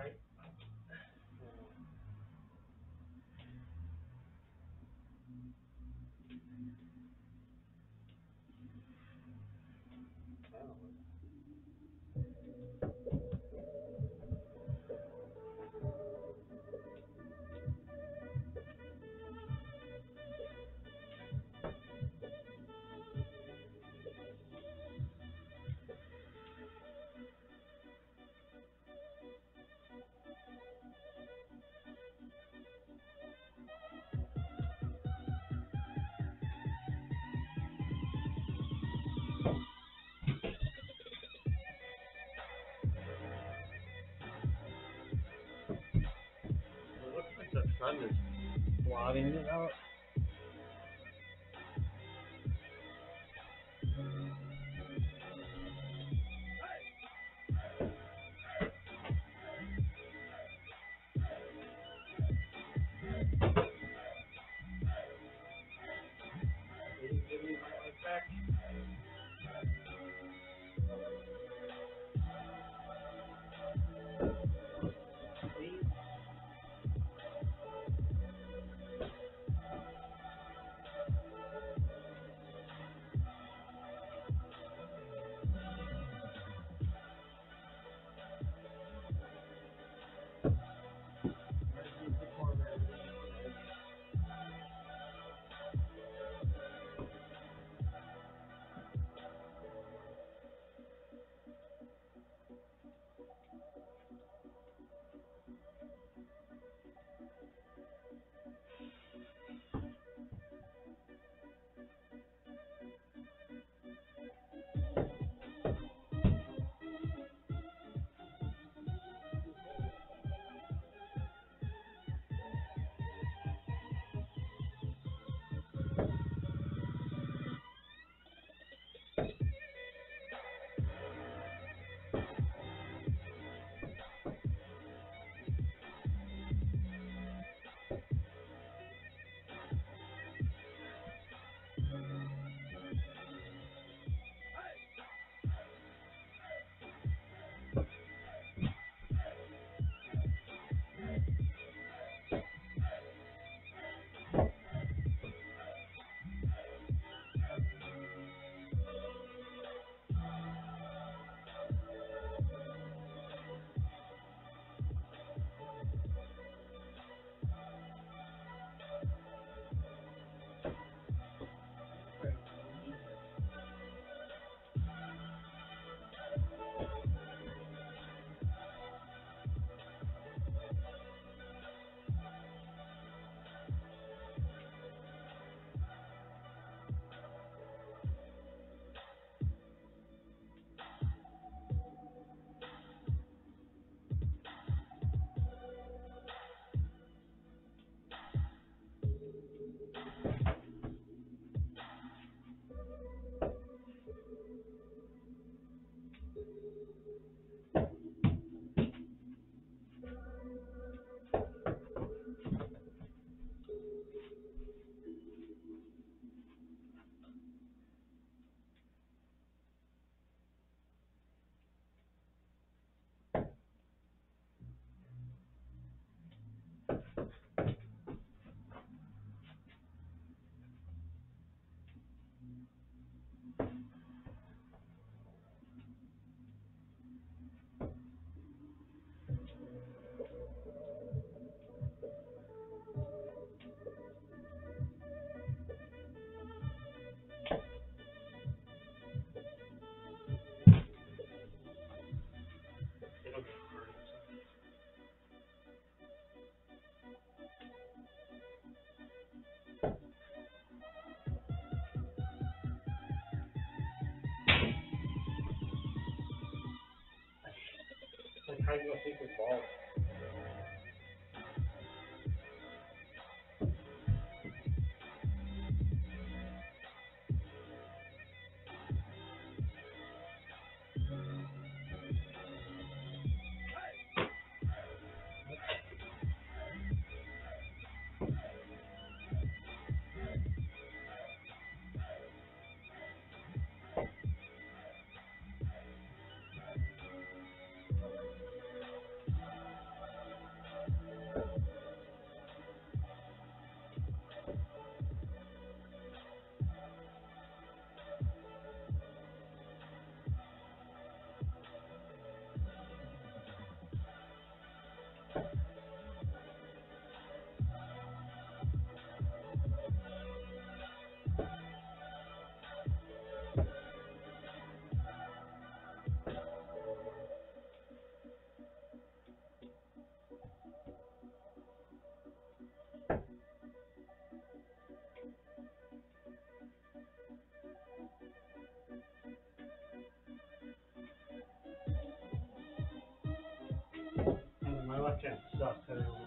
Right. It Avenida hide no secret balls. And my sucks.